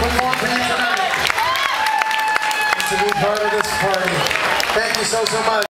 One more tonight. It's a new part of this party. Thank you so, so much.